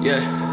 Yeah.